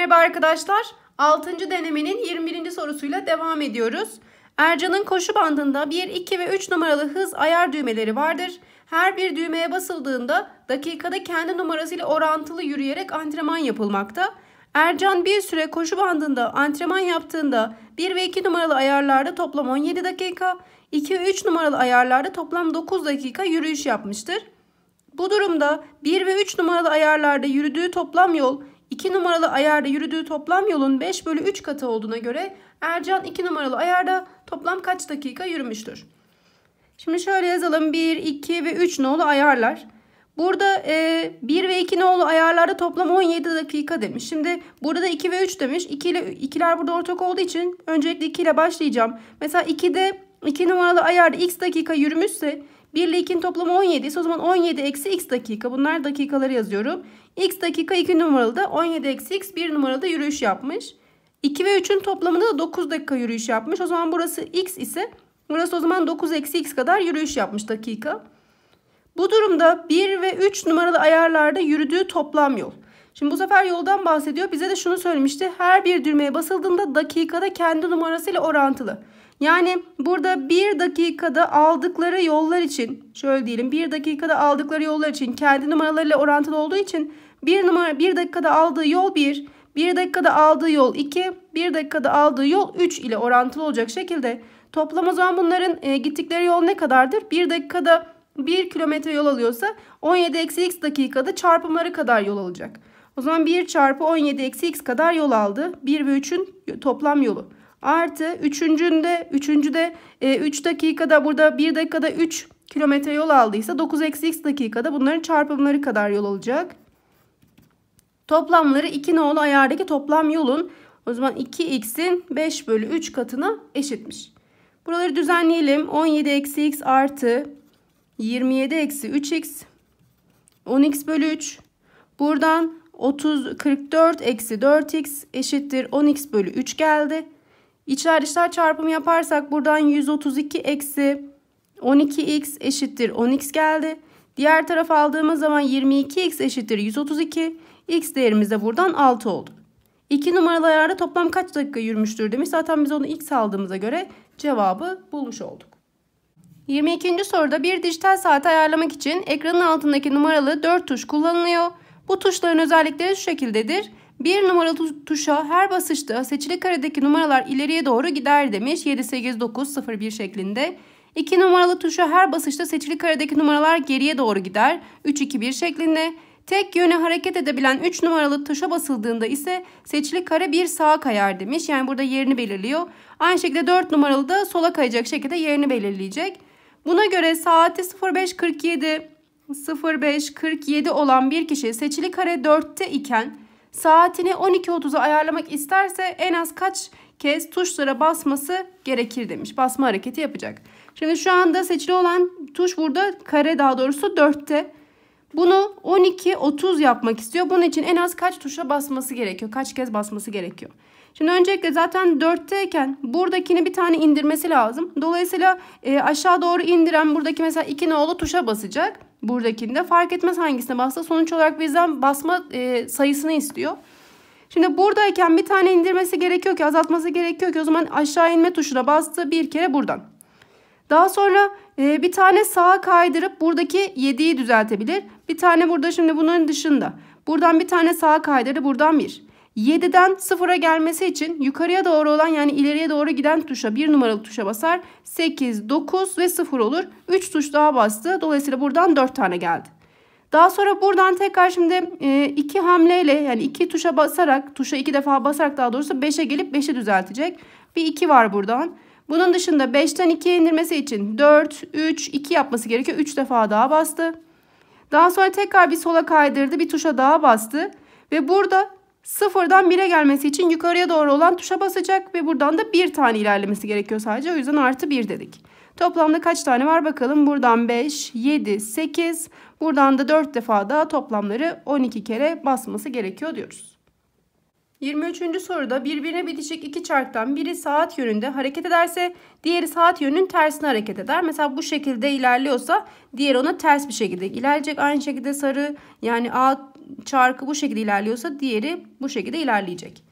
Merhaba arkadaşlar. 6. denemenin 21. sorusuyla devam ediyoruz. Ercan'ın koşu bandında 1, 2 ve 3 numaralı hız ayar düğmeleri vardır. Her bir düğmeye basıldığında dakikada kendi numarasıyla orantılı yürüyerek antrenman yapılmakta. Ercan bir süre koşu bandında antrenman yaptığında 1 ve 2 numaralı ayarlarda toplam 17 dakika, 2 ve 3 numaralı ayarlarda toplam 9 dakika yürüyüş yapmıştır. Bu durumda 1 ve 3 numaralı ayarlarda yürüdüğü toplam yol 2 numaralı ayarda yürüdüğü toplam yolun 5 bölü 3 katı olduğuna göre Ercan 2 numaralı ayarda toplam kaç dakika yürümüştür? Şimdi şöyle yazalım 1, 2 ve 3 nolu ayarlar. Burada e, 1 ve 2 nolu ayarlarda toplam 17 dakika demiş. Şimdi burada da 2 ve 3 demiş. 2 ile 2'ler burada ortak olduğu için öncelikle 2 ile başlayacağım. Mesela 2'de 2 numaralı ayarda x dakika yürümüşse 1 ile 2'nin toplamı 17 ise o zaman 17 eksi x dakika. Bunlar dakikaları yazıyorum. X dakika 2 numaralı da 17 eksi x 1 numaralı da yürüyüş yapmış. 2 ve 3'ün toplamında da 9 dakika yürüyüş yapmış. O zaman burası x ise burası o zaman 9 eksi x kadar yürüyüş yapmış dakika. Bu durumda 1 ve 3 numaralı ayarlarda yürüdüğü toplam yol. Şimdi bu sefer yoldan bahsediyor. Bize de şunu söylemişti. Her bir düğmeye basıldığında dakikada kendi numarasıyla orantılı. Yani burada bir dakikada aldıkları yollar için şöyle diyelim bir dakikada aldıkları yollar için kendi numaralarıyla orantılı olduğu için bir numara bir dakikada aldığı yol 1, bir dakikada aldığı yol 2, bir dakikada aldığı yol 3 ile orantılı olacak şekilde toplam o zaman bunların e, gittikleri yol ne kadardır? Bir dakikada 1 kilometre yol alıyorsa 17 eksi x dakikada çarpımları kadar yol alacak. O zaman 1 çarpı 17 eksi x kadar yol aldı. 1 ve 3'ün toplam yolu. Artı üçüncünde, üçüncüde e, 3 dakikada burada 1 dakikada 3 kilometre yol aldıysa 9 eksi x dakikada bunların çarpımları kadar yol alacak. Toplamları 2 nolu ayardaki toplam yolun o zaman 2x'in 5 bölü 3 katına eşitmiş. Buraları düzenleyelim. 17 eksi x artı 27 eksi 3x 10x bölü 3. Buradan 30, 44 eksi 4x eşittir 10x bölü 3 geldi. İçler dışlar çarpımı yaparsak buradan 132 eksi 12x eşittir 10x geldi. Diğer taraf aldığımız zaman 22x eşittir 132. X değerimiz de buradan 6 oldu. 2 numaralı ayarda toplam kaç dakika yürümüştür demiş. Zaten biz onu x aldığımıza göre cevabı bulmuş olduk. 22. soruda bir dijital saati ayarlamak için ekranın altındaki numaralı 4 tuş kullanılıyor. Bu tuşların özellikleri şu şekildedir. Bir numaralı tuşa her basışta seçili karedeki numaralar ileriye doğru gider demiş. 7, 8, 9, 0, 1 şeklinde. 2 numaralı tuşa her basışta seçili karedeki numaralar geriye doğru gider. 3, 2, 1 şeklinde. Tek yöne hareket edebilen 3 numaralı tuşa basıldığında ise seçili kare bir sağa kayar demiş. Yani burada yerini belirliyor. Aynı şekilde 4 numaralı da sola kayacak şekilde yerini belirleyecek. Buna göre saati 05.47 05.47 olan bir kişi seçili kare 4'te iken saatini 12.30'a ayarlamak isterse en az kaç kez tuşlara basması gerekir demiş. Basma hareketi yapacak. Şimdi şu anda seçili olan tuş burada kare daha doğrusu 4'te. Bunu 12.30 yapmak istiyor. Bunun için en az kaç tuşa basması gerekiyor? Kaç kez basması gerekiyor? Şimdi öncelikle zaten 4'teyken buradakini bir tane indirmesi lazım. Dolayısıyla e, aşağı doğru indiren buradaki mesela 2 nolu tuşa basacak. Buradakinde fark etmez hangisine bassa sonuç olarak bizden basma e, sayısını istiyor. Şimdi buradayken bir tane indirmesi gerekiyor ki azaltması gerekiyor ki o zaman aşağı inme tuşuna bastı bir kere buradan. Daha sonra e, bir tane sağa kaydırıp buradaki 7'yi düzeltebilir. Bir tane burada şimdi bunun dışında. Buradan bir tane sağa kaydırdı buradan bir. 7'den 0'a gelmesi için yukarıya doğru olan yani ileriye doğru giden tuşa bir numaralı tuşa basar. 8, 9 ve 0 olur. 3 tuş daha bastı. Dolayısıyla buradan 4 tane geldi. Daha sonra buradan tekrar şimdi e, iki hamleyle yani iki tuşa basarak tuşa iki defa basarak daha doğrusu 5'e gelip 5'i düzeltecek. Bir 2 var buradan. Bunun dışında 5'ten 2'ye indirmesi için 4, 3, 2 yapması gerekiyor. 3 defa daha bastı. Daha sonra tekrar bir sola kaydırdı. Bir tuşa daha bastı. Ve burada Sıfırdan 1'e gelmesi için yukarıya doğru olan tuşa basacak ve buradan da bir tane ilerlemesi gerekiyor sadece. O yüzden artı 1 dedik. Toplamda kaç tane var bakalım. Buradan 5, 7, 8. Buradan da 4 defa daha toplamları 12 kere basması gerekiyor diyoruz. 23. soruda birbirine bitişik iki çarktan biri saat yönünde hareket ederse diğeri saat yönünün tersine hareket eder. Mesela bu şekilde ilerliyorsa diğer ona ters bir şekilde ilerleyecek. Aynı şekilde sarı yani A çarkı bu şekilde ilerliyorsa diğeri bu şekilde ilerleyecek.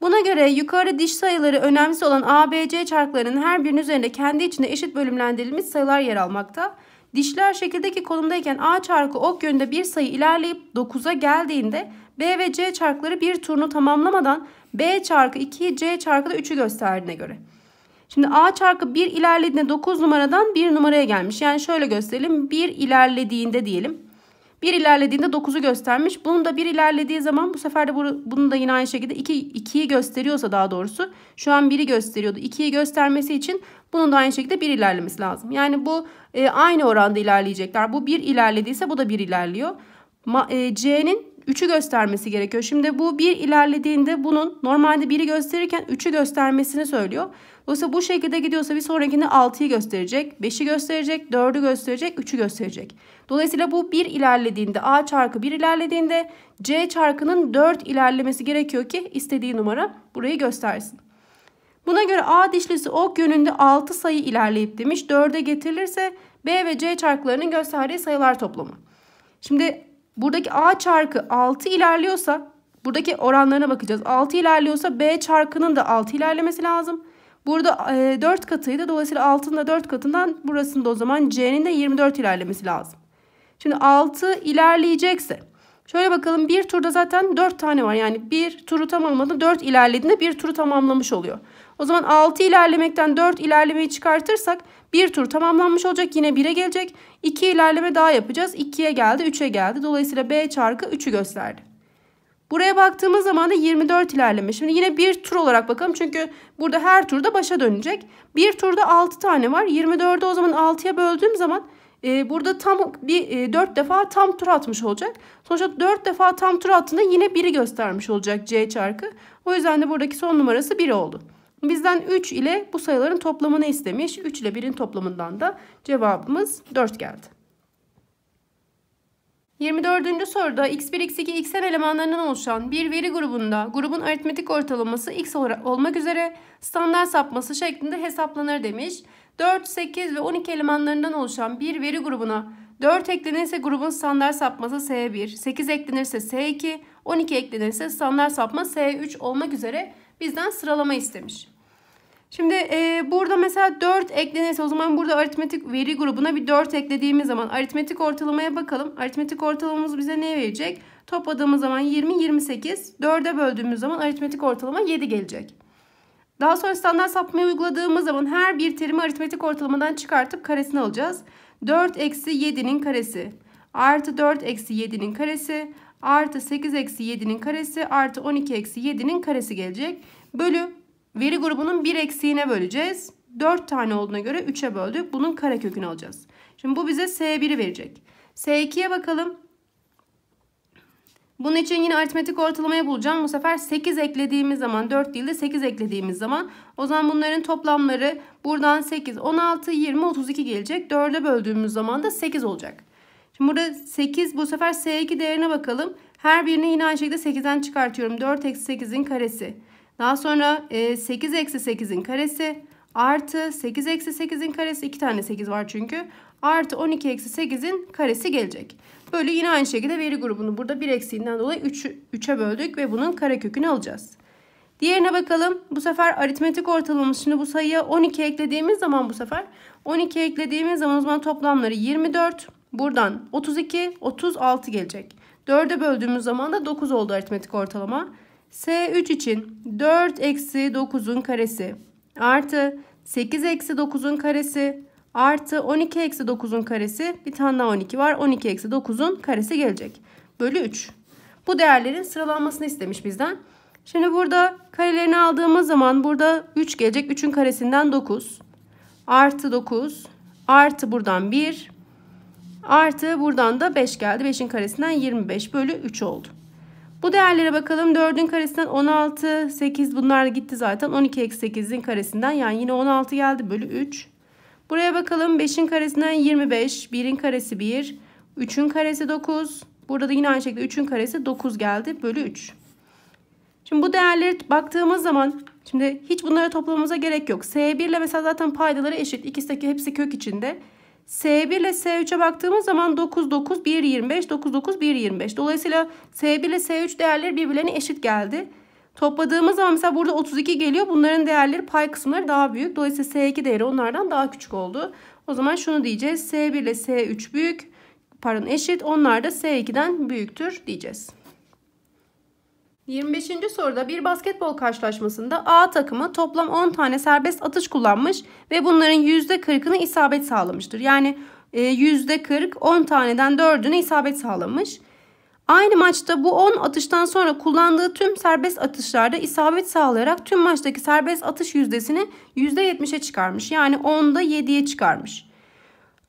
Buna göre yukarı diş sayıları önemsiz olan ABC çarklarının her birinin üzerinde kendi içinde eşit bölümlendirilmiş sayılar yer almakta. Dişler şekildeki konumdayken A çarkı ok yönünde bir sayı ilerleyip 9'a geldiğinde B ve C çarkları bir turunu tamamlamadan B çarkı 2'yi C çarkı da 3'ü gösterdiğine göre. Şimdi A çarkı 1 ilerlediğinde 9 numaradan 1 numaraya gelmiş. Yani şöyle gösterelim. 1 ilerlediğinde diyelim. 1 ilerlediğinde 9'u göstermiş. Bunun da 1 ilerlediği zaman bu sefer de bunun da yine aynı şekilde 2, 2'yi gösteriyorsa daha doğrusu. Şu an 1'i gösteriyordu. 2'yi göstermesi için bunun da aynı şekilde 1 ilerlemesi lazım. Yani bu e, aynı oranda ilerleyecekler. Bu 1 ilerlediyse bu da 1 ilerliyor. E, C'nin 3'ü göstermesi gerekiyor. Şimdi bu 1 ilerlediğinde bunun normalde 1'i gösterirken 3'ü göstermesini söylüyor. Dolayısıyla bu şekilde gidiyorsa bir sonrakinde 6'yı gösterecek, 5'i gösterecek, 4'ü gösterecek, 3'ü gösterecek. Dolayısıyla bu 1 ilerlediğinde A çarkı 1 ilerlediğinde C çarkının 4 ilerlemesi gerekiyor ki istediği numara burayı göstersin. Buna göre A dişlisi ok yönünde 6 sayı ilerleyip demiş 4'e getirilirse B ve C çarklarının gösterdiği sayılar toplamı. Şimdi buradaki A çarkı 6 ilerliyorsa buradaki oranlarına bakacağız. 6 ilerliyorsa B çarkının da 6 ilerlemesi lazım. Burada e, 4 katıydı. Dolayısıyla 6'nın da 4 katından burasında o zaman C'nin de 24 ilerlemesi lazım. Şimdi 6 ilerleyecekse şöyle bakalım bir turda zaten 4 tane var. Yani bir turu tamamladı 4 ilerlediğinde bir turu tamamlamış oluyor. O zaman 6 ilerlemekten 4 ilerlemeyi çıkartırsak bir tur tamamlanmış olacak. Yine 1'e gelecek. 2 ilerleme daha yapacağız. 2'ye geldi 3'e geldi. Dolayısıyla B çarkı 3'ü gösterdi. Buraya baktığımız zaman da 24 ilerleme. Şimdi yine bir tur olarak bakalım. Çünkü burada her turda başa dönecek. Bir turda 6 tane var. 24'ü o zaman 6'ya böldüğüm zaman e, burada tam bir e, 4 defa tam tur atmış olacak. Sonuçta 4 defa tam tur attığında yine 1'i göstermiş olacak C çarkı. O yüzden de buradaki son numarası 1 oldu. Bizden 3 ile bu sayıların toplamını istemiş. 3 ile 1'in toplamından da cevabımız 4 geldi. 24. soruda x1, x2, xn elemanlarından oluşan bir veri grubunda grubun aritmetik ortalaması x olmak üzere standart sapması şeklinde hesaplanır demiş. 4, 8 ve 12 elemanlarından oluşan bir veri grubuna 4 eklenirse grubun standart sapması S1, 8 eklenirse S2, 12 eklenirse standart sapma S3 olmak üzere bizden sıralama istemiş. Şimdi e, burada mesela 4 eklenirse o zaman burada aritmetik veri grubuna bir 4 eklediğimiz zaman aritmetik ortalamaya bakalım. Aritmetik ortalamamız bize ne verecek? Topladığımız zaman 20, 28. 4'e böldüğümüz zaman aritmetik ortalama 7 gelecek. Daha sonra standart sapmayı uyguladığımız zaman her bir terimi aritmetik ortalamadan çıkartıp karesini alacağız. 4 eksi 7'nin karesi artı 4 eksi 7'nin karesi artı 8 eksi 7'nin karesi artı 12 eksi 7'nin karesi gelecek. Bölü Veri grubunun bir eksiğine böleceğiz. 4 tane olduğuna göre 3'e böldük. Bunun karekökünü alacağız. Şimdi bu bize S1'i verecek. S2'ye bakalım. Bunun için yine aritmetik ortalamayı bulacağım. Bu sefer 8 eklediğimiz zaman 4 değil de 8 eklediğimiz zaman o zaman bunların toplamları buradan 8, 16, 20, 32 gelecek. 4'e böldüğümüz zaman da 8 olacak. Şimdi burada 8 bu sefer S2 değerine bakalım. Her birini yine aynı şekilde 8'den çıkartıyorum. 4 eksi 8'in karesi. Daha sonra 8 e, eksi 8'in karesi artı 8 eksi 8'in karesi 2 tane 8 var çünkü. Artı 12 eksi 8'in karesi gelecek. Böyle yine aynı şekilde veri grubunu burada bir eksiğinden dolayı 3, 3'e böldük ve bunun karekökünü alacağız. Diğerine bakalım. Bu sefer aritmetik ortalamamız. Şimdi bu sayıya 12 eklediğimiz zaman bu sefer 12 eklediğimiz zaman o zaman toplamları 24. Buradan 32, 36 gelecek. 4'e böldüğümüz zaman da 9 oldu aritmetik ortalama. S3 için 4 eksi 9'un karesi artı 8 eksi 9'un karesi artı 12 eksi 9'un karesi bir tane daha 12 var 12 eksi 9'un karesi gelecek. Bölü 3. Bu değerlerin sıralanmasını istemiş bizden. Şimdi burada karelerini aldığımız zaman burada 3 gelecek. 3'ün karesinden 9 artı 9 artı buradan 1 artı buradan da 5 geldi. 5'in karesinden 25 bölü 3 oldu. Bu değerlere bakalım. 4'ün karesinden 16, 8 bunlar gitti zaten. 12 eksi 8'in karesinden yani yine 16 geldi bölü 3. Buraya bakalım. 5'in karesinden 25, 1'in karesi 1, 3'ün karesi 9. Burada da yine aynı şekilde 3'ün karesi 9 geldi bölü 3. Şimdi bu değerleri baktığımız zaman şimdi hiç bunları toplamamıza gerek yok. S1 ile mesela zaten paydaları eşit. İkisi hepsi kök içinde. S1 ile S3'e baktığımız zaman 9, 9, 1, 25, 9, 9, 1, 25. Dolayısıyla S1 ile S3 değerleri birbirlerine eşit geldi. Topladığımız zaman mesela burada 32 geliyor. Bunların değerleri pay kısımları daha büyük. Dolayısıyla S2 değeri onlardan daha küçük oldu. O zaman şunu diyeceğiz. S1 ile S3 büyük. Pardon eşit. Onlar da S2'den büyüktür diyeceğiz. 25. soruda bir basketbol karşılaşmasında A takımı toplam 10 tane serbest atış kullanmış ve bunların %40'ını isabet sağlamıştır. Yani %40 10 taneden 4'ünü isabet sağlamış. Aynı maçta bu 10 atıştan sonra kullandığı tüm serbest atışlarda isabet sağlayarak tüm maçtaki serbest atış yüzdesini %70'e çıkarmış. Yani 10'da 7'ye çıkarmış.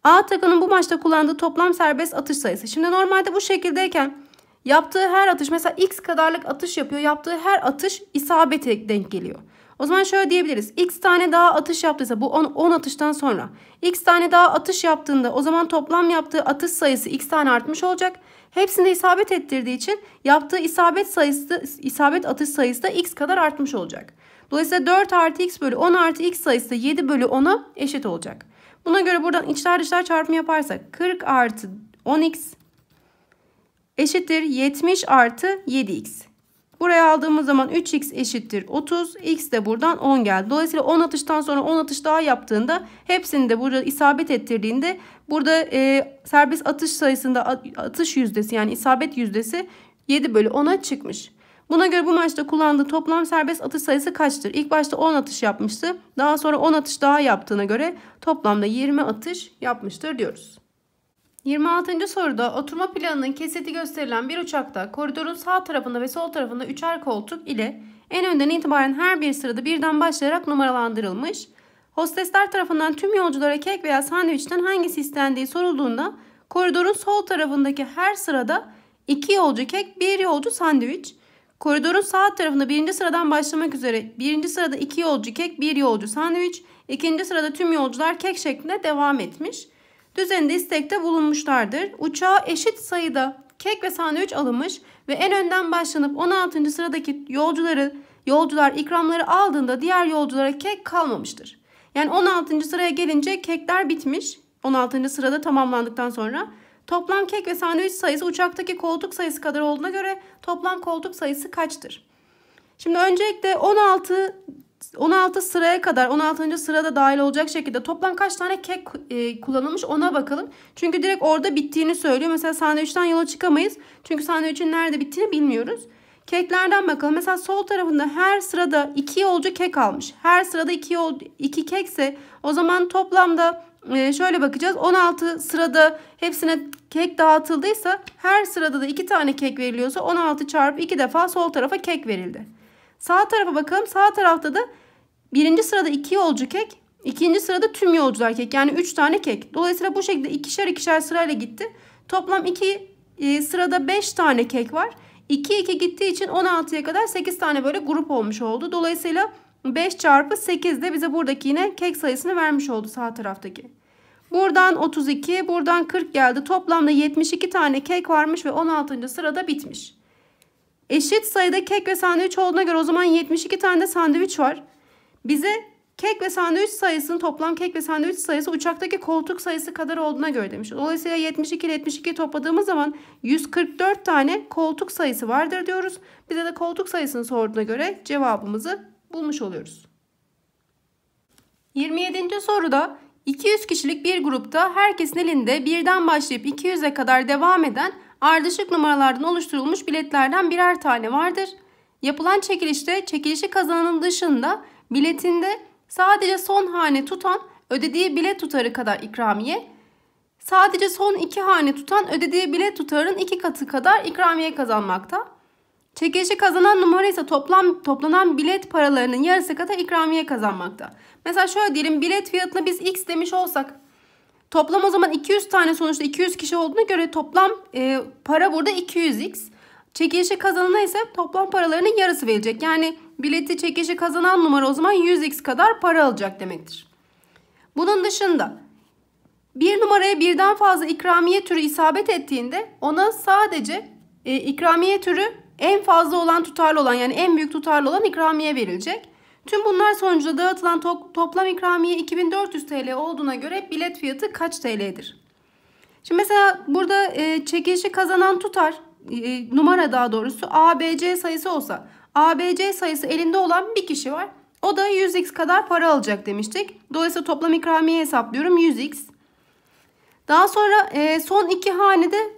A takımının bu maçta kullandığı toplam serbest atış sayısı. Şimdi normalde bu şekildeyken yaptığı her atış mesela x kadarlık atış yapıyor. Yaptığı her atış isabete denk geliyor. O zaman şöyle diyebiliriz. X tane daha atış yaptıysa bu 10, 10 atıştan sonra X tane daha atış yaptığında o zaman toplam yaptığı atış sayısı X tane artmış olacak. Hepsinde isabet ettirdiği için yaptığı isabet sayısı isabet atış sayısı da X kadar artmış olacak. Dolayısıyla 4 artı X bölü 10 artı X sayısı da 7 bölü 10'a eşit olacak. Buna göre buradan içler dışlar çarpımı yaparsak 40 artı 10X eşittir 70 artı 7X. Buraya aldığımız zaman 3x eşittir 30. X de buradan 10 geldi. Dolayısıyla 10 atıştan sonra 10 atış daha yaptığında hepsini de burada isabet ettirdiğinde burada e, serbest atış sayısında atış yüzdesi yani isabet yüzdesi 7 bölü 10'a çıkmış. Buna göre bu maçta kullandığı toplam serbest atış sayısı kaçtır? İlk başta 10 atış yapmıştı. Daha sonra 10 atış daha yaptığına göre toplamda 20 atış yapmıştır diyoruz. 26. soruda oturma planının kesiti gösterilen bir uçakta koridorun sağ tarafında ve sol tarafında üçer koltuk ile en önden itibaren her bir sırada birden başlayarak numaralandırılmış. Hostesler tarafından tüm yolculara kek veya sandviçten hangisi istendiği sorulduğunda koridorun sol tarafındaki her sırada iki yolcu kek, bir yolcu sandviç. Koridorun sağ tarafında birinci sıradan başlamak üzere birinci sırada iki yolcu kek, bir yolcu sandviç, ikinci sırada tüm yolcular kek şeklinde devam etmiş düzeninde istekte bulunmuşlardır. Uçağa eşit sayıda kek ve sandviç alınmış ve en önden başlanıp 16. sıradaki yolcuları yolcular ikramları aldığında diğer yolculara kek kalmamıştır. Yani 16. sıraya gelince kekler bitmiş. 16. sırada tamamlandıktan sonra toplam kek ve sandviç sayısı uçaktaki koltuk sayısı kadar olduğuna göre toplam koltuk sayısı kaçtır? Şimdi öncelikle 16 16 sıraya kadar 16. sırada dahil olacak şekilde toplam kaç tane kek e, kullanılmış ona bakalım. Çünkü direkt orada bittiğini söylüyor. Mesela sandviçten yola çıkamayız. Çünkü sandviçin nerede bittiğini bilmiyoruz. Keklerden bakalım. Mesela sol tarafında her sırada 2 yolcu kek almış. Her sırada 2 yol 2 kekse o zaman toplamda e, şöyle bakacağız. 16 sırada hepsine kek dağıtıldıysa her sırada da 2 tane kek veriliyorsa 16 çarpı 2 defa sol tarafa kek verildi. Sağ tarafa bakalım. Sağ tarafta da birinci sırada iki yolcu kek. ikinci sırada tüm yolcular kek. Yani üç tane kek. Dolayısıyla bu şekilde ikişer ikişer sırayla gitti. Toplam iki e, sırada beş tane kek var. 2 2 gittiği için 16'ya kadar 8 tane böyle grup olmuş oldu. Dolayısıyla 5 çarpı 8 de bize buradaki yine kek sayısını vermiş oldu sağ taraftaki. Buradan 32, buradan 40 geldi. Toplamda 72 tane kek varmış ve 16. sırada bitmiş. Eşit sayıda kek ve sandviç olduğuna göre o zaman 72 tane de sandviç var. Bize kek ve sandviç sayısının toplam kek ve sandviç sayısı uçaktaki koltuk sayısı kadar olduğuna göre demiş. Dolayısıyla 72 ile 72 topladığımız zaman 144 tane koltuk sayısı vardır diyoruz. Bize de koltuk sayısını sorduğuna göre cevabımızı bulmuş oluyoruz. 27. soruda 200 kişilik bir grupta herkesin elinde birden başlayıp 200'e kadar devam eden ardışık numaralardan oluşturulmuş biletlerden birer tane vardır. Yapılan çekilişte çekilişi kazananın dışında biletinde sadece son hane tutan ödediği bilet tutarı kadar ikramiye, sadece son iki hane tutan ödediği bilet tutarının iki katı kadar ikramiye kazanmakta. Çekilişi kazanan numara ise toplam toplanan bilet paralarının yarısı kadar ikramiye kazanmakta. Mesela şöyle diyelim bilet fiyatına biz x demiş olsak Toplam o zaman 200 tane sonuçta 200 kişi olduğuna göre toplam e, para burada 200x. Çekilişi kazanana ise toplam paralarının yarısı verecek. Yani bileti çekilişi kazanan numara o zaman 100x kadar para alacak demektir. Bunun dışında bir numaraya birden fazla ikramiye türü isabet ettiğinde ona sadece e, ikramiye türü en fazla olan tutarlı olan yani en büyük tutarlı olan ikramiye verilecek. Tüm bunlar sonucunda dağıtılan to toplam ikramiye 2400 TL olduğuna göre bilet fiyatı kaç TL'dir? Şimdi mesela burada e, çekilişi kazanan tutar e, numara daha doğrusu ABC sayısı olsa ABC sayısı elinde olan bir kişi var. O da 100x kadar para alacak demiştik. Dolayısıyla toplam ikramiye hesaplıyorum 100x. Daha sonra e, son iki hanede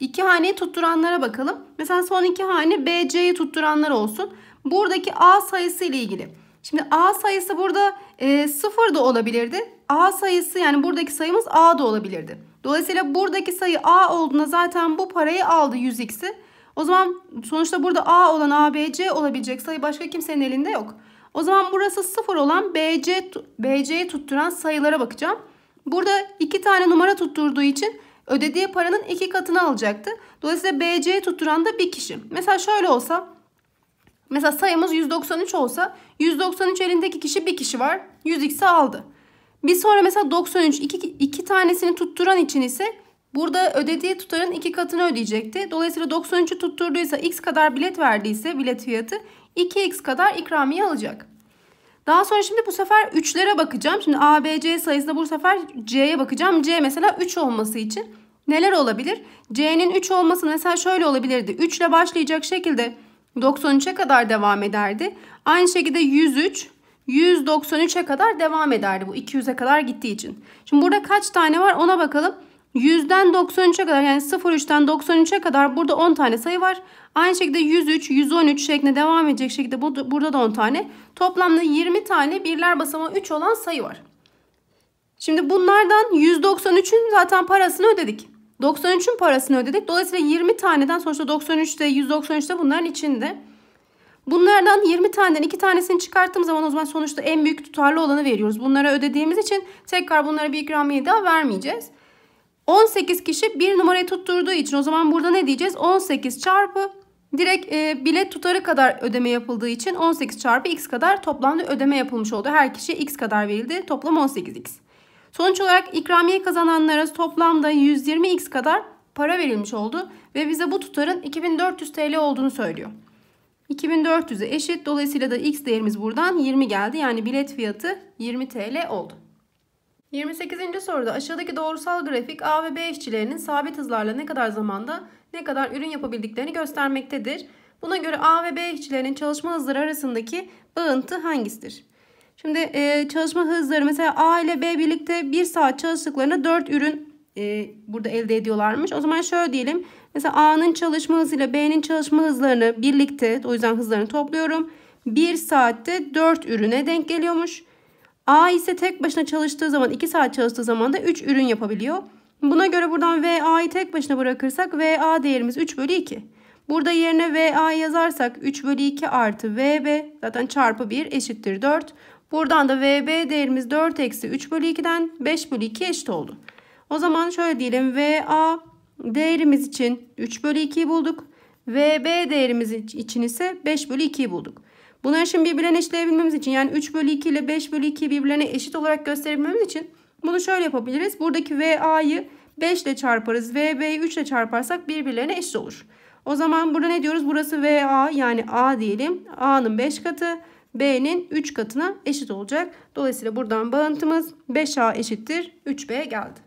iki haneyi tutturanlara bakalım. Mesela son iki hane BC'yi tutturanlar olsun. Buradaki A sayısı ile ilgili. Şimdi A sayısı burada e, 0 da olabilirdi. A sayısı yani buradaki sayımız A da olabilirdi. Dolayısıyla buradaki sayı A olduğunda zaten bu parayı aldı 100x'i. O zaman sonuçta burada A olan ABC olabilecek sayı başka kimsenin elinde yok. O zaman burası 0 olan BC, BC'yi tutturan sayılara bakacağım. Burada iki tane numara tutturduğu için ödediği paranın iki katını alacaktı. Dolayısıyla BC'yi tutturan da bir kişi. Mesela şöyle olsa Mesela sayımız 193 olsa 193 elindeki kişi bir kişi var. 100x'i aldı. Bir sonra mesela 93 iki, iki tanesini tutturan için ise burada ödediği tutarın iki katını ödeyecekti. Dolayısıyla 93'ü tutturduysa x kadar bilet verdiyse bilet fiyatı 2x kadar ikramiye alacak. Daha sonra şimdi bu sefer 3'lere bakacağım. Şimdi A, B, C sayısında bu sefer C'ye bakacağım. C mesela 3 olması için neler olabilir? C'nin 3 olması mesela şöyle olabilirdi. 3 ile başlayacak şekilde 93'e kadar devam ederdi. Aynı şekilde 103, 193'e kadar devam ederdi bu 200'e kadar gittiği için. Şimdi burada kaç tane var ona bakalım. 100'den 93'e kadar yani 03'ten 93'e kadar burada 10 tane sayı var. Aynı şekilde 103, 113 şeklinde devam edecek şekilde burada da 10 tane. Toplamda 20 tane birler basamağı 3 olan sayı var. Şimdi bunlardan 193'ün zaten parasını ödedik. 93'ün parasını ödedik. Dolayısıyla 20 taneden sonuçta 93'te 193'te bunların içinde. Bunlardan 20 taneden 2 tanesini çıkarttığım zaman o zaman sonuçta en büyük tutarlı olanı veriyoruz. Bunlara ödediğimiz için tekrar bunlara bir ikramiye daha vermeyeceğiz. 18 kişi bir numarayı tutturduğu için o zaman burada ne diyeceğiz? 18 çarpı direkt e, bilet tutarı kadar ödeme yapıldığı için 18 çarpı x kadar toplamda ödeme yapılmış oldu. Her kişi x kadar verildi. Toplam 18x. Sonuç olarak ikramiye kazananlara toplamda 120x kadar para verilmiş oldu ve bize bu tutarın 2400 TL olduğunu söylüyor. 2400'e eşit dolayısıyla da x değerimiz buradan 20 geldi. Yani bilet fiyatı 20 TL oldu. 28. soruda aşağıdaki doğrusal grafik A ve B işçilerinin sabit hızlarla ne kadar zamanda ne kadar ürün yapabildiklerini göstermektedir. Buna göre A ve B işçilerinin çalışma hızları arasındaki bağıntı hangisidir? Şimdi e, çalışma hızları mesela A ile B birlikte 1 saat çalıştıklarında 4 ürün e, burada elde ediyorlarmış. O zaman şöyle diyelim. Mesela A'nın çalışma hızıyla B'nin çalışma hızlarını birlikte o yüzden hızlarını topluyorum. 1 saatte 4 ürüne denk geliyormuş. A ise tek başına çalıştığı zaman 2 saat çalıştığı zaman da 3 ürün yapabiliyor. Buna göre buradan VA'yı tek başına bırakırsak VA değerimiz 3 bölü 2. Burada yerine VA yazarsak 3 bölü 2 artı VB zaten çarpı 1 eşittir 4. Buradan da VB değerimiz 4 eksi 3 bölü 2'den 5 bölü 2 eşit oldu. O zaman şöyle diyelim VA değerimiz için 3 bölü 2'yi bulduk. VB değerimiz için ise 5 bölü 2'yi bulduk. Bunları şimdi birbirlerine eşitleyebilmemiz için yani 3 bölü 2 ile 5 bölü 2'yi birbirlerine eşit olarak gösterebilmemiz için bunu şöyle yapabiliriz. Buradaki VA'yı 5 ile çarparız. VB'yi 3 ile çarparsak birbirlerine eşit olur. O zaman burada ne diyoruz? Burası VA yani A diyelim. A'nın 5 katı. B'nin 3 katına eşit olacak. Dolayısıyla buradan bağıntımız 5A eşittir 3B geldi.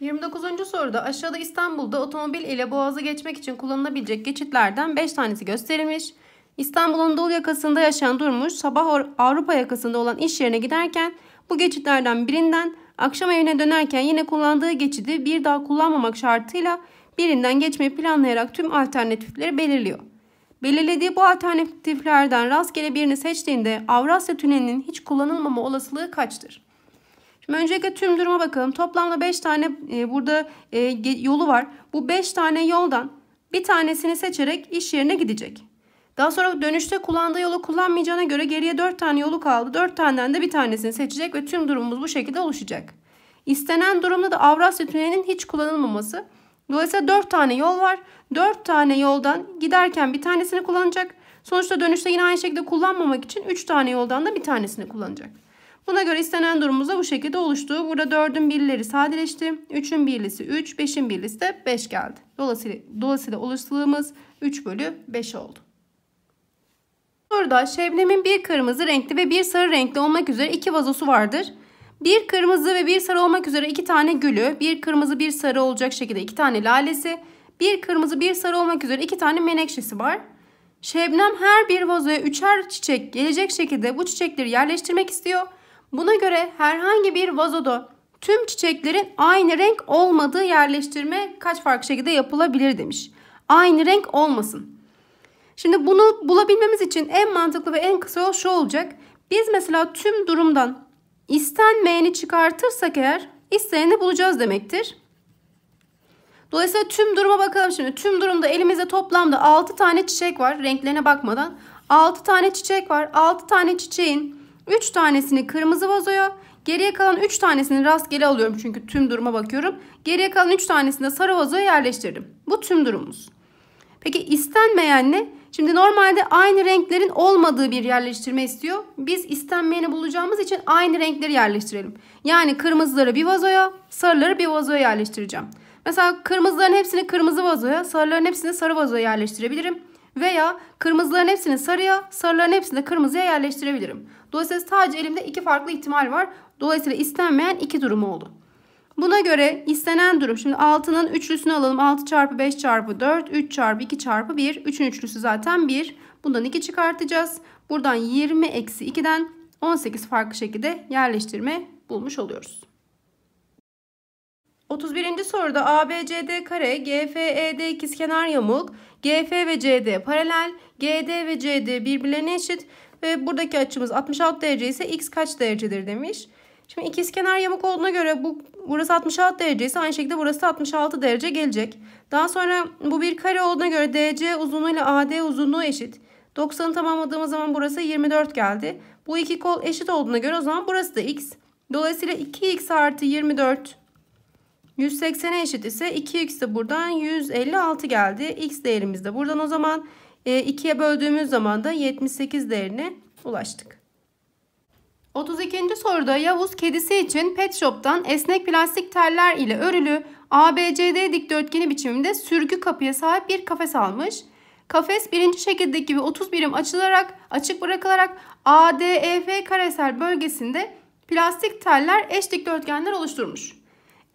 29. soruda aşağıda İstanbul'da otomobil ile boğazı geçmek için kullanılabilecek geçitlerden 5 tanesi gösterilmiş. İstanbul'un doğu yakasında yaşayan Durmuş sabah Avrupa yakasında olan iş yerine giderken bu geçitlerden birinden akşam evine dönerken yine kullandığı geçidi bir daha kullanmamak şartıyla birinden geçmeyi planlayarak tüm alternatifleri belirliyor. Belirlediği bu alternatiflerden rastgele birini seçtiğinde Avrasya Tüneli'nin hiç kullanılmama olasılığı kaçtır? Şimdi öncelikle tüm duruma bakalım. Toplamda 5 tane e, burada e, yolu var. Bu 5 tane yoldan bir tanesini seçerek iş yerine gidecek. Daha sonra dönüşte kullandığı yolu kullanmayacağına göre geriye 4 tane yolu kaldı. 4 taneden de bir tanesini seçecek ve tüm durumumuz bu şekilde oluşacak. İstenen durumda da Avrasya Tüneli'nin hiç kullanılmaması. Dolayısıyla 4 tane yol var. 4 tane yoldan giderken bir tanesini kullanacak. Sonuçta dönüşte yine aynı şekilde kullanmamak için 3 tane yoldan da bir tanesini kullanacak. Buna göre istenen durumumuz da bu şekilde oluştu. Burada 4'ün birleri sadeleşti. 3'ün birlisi 3, 5'in birlisi de 5 geldi. Dolayısıyla, dolayısıyla olasılığımız 3 bölü 5 oldu. Burada Şebnem'in bir kırmızı renkli ve bir sarı renkli olmak üzere iki vazosu vardır. Bir kırmızı ve bir sarı olmak üzere iki tane gülü, bir kırmızı bir sarı olacak şekilde iki tane lalesi, bir kırmızı bir sarı olmak üzere iki tane menekşesi var. Şebnem her bir vazoya üçer çiçek gelecek şekilde bu çiçekleri yerleştirmek istiyor. Buna göre herhangi bir vazoda tüm çiçeklerin aynı renk olmadığı yerleştirme kaç farklı şekilde yapılabilir demiş. Aynı renk olmasın. Şimdi bunu bulabilmemiz için en mantıklı ve en kısa yol şu olacak. Biz mesela tüm durumdan istenmeyeni çıkartırsak eğer isteneni bulacağız demektir. Dolayısıyla tüm duruma bakalım şimdi. Tüm durumda elimizde toplamda 6 tane çiçek var renklerine bakmadan. 6 tane çiçek var. 6 tane çiçeğin 3 tanesini kırmızı vazoya, geriye kalan 3 tanesini rastgele alıyorum çünkü tüm duruma bakıyorum. Geriye kalan 3 tanesini de sarı vazoya yerleştirdim. Bu tüm durumumuz. Peki istenmeyen ne? Şimdi normalde aynı renklerin olmadığı bir yerleştirme istiyor. Biz istenmeyeni bulacağımız için aynı renkleri yerleştirelim. Yani kırmızıları bir vazoya, sarıları bir vazoya yerleştireceğim. Mesela kırmızıların hepsini kırmızı vazoya, sarıların hepsini sarı vazoya yerleştirebilirim. Veya kırmızıların hepsini sarıya, sarıların hepsini de kırmızıya yerleştirebilirim. Dolayısıyla sadece elimde iki farklı ihtimal var. Dolayısıyla istenmeyen iki durum oldu. Buna göre istenen durum. Şimdi 6'nın üçlüsünü alalım. 6 çarpı 5 çarpı 4. 3 çarpı 2 çarpı 1. 3'ün üçlüsü zaten 1. Bundan 2 çıkartacağız. Buradan 20 eksi 2'den 18 farklı şekilde yerleştirme bulmuş oluyoruz. 31. soruda ABCD kare, GFED ikizkenar yamuk, GF ve CD paralel, GD ve CD birbirlerine eşit ve buradaki açımız 66 derece ise x kaç derecedir demiş. Şimdi ikizkenar yamuk olduğuna göre bu burası 66 derece ise aynı şekilde burası 66 derece gelecek. Daha sonra bu bir kare olduğuna göre DC uzunluğuyla AD uzunluğu eşit. 90'ı tamamladığımız zaman burası 24 geldi. Bu iki kol eşit olduğuna göre o zaman burası da x. Dolayısıyla 2x artı 24 180'e eşit ise 2x de buradan 156 geldi. X değerimiz de buradan o zaman 2'ye e, böldüğümüz zaman da 78 değerine ulaştık. 32. soruda Yavuz kedisi için pet shop'tan esnek plastik teller ile örülü ABCD dikdörtgeni biçiminde sürgü kapıya sahip bir kafes almış. Kafes birinci şekildeki gibi 30 birim açılarak açık bırakılarak ADEF karesel bölgesinde plastik teller eş dikdörtgenler oluşturmuş.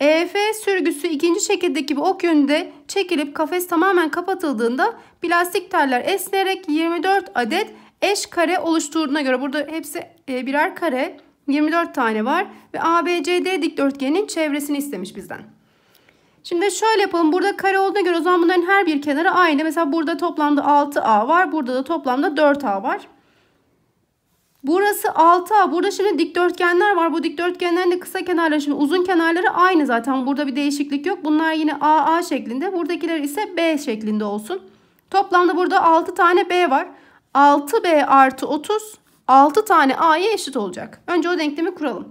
EF sürgüsü ikinci şekildeki gibi ok yönünde çekilip kafes tamamen kapatıldığında plastik teller esnerek 24 adet eş kare oluşturduğuna göre burada hepsi e, birer kare 24 tane var ve ABCD dikdörtgenin çevresini istemiş bizden. Şimdi şöyle yapalım. Burada kare olduğuna göre o zaman bunların her bir kenarı aynı. Mesela burada toplamda 6A var. Burada da toplamda 4A var. Burası 6A. Burada şimdi dikdörtgenler var. Bu dikdörtgenlerin de kısa kenarları şimdi uzun kenarları aynı zaten. Burada bir değişiklik yok. Bunlar yine AA şeklinde. Buradakiler ise B şeklinde olsun. Toplamda burada 6 tane B var. 6B artı 30 6 tane A'ya eşit olacak. Önce o denklemi kuralım.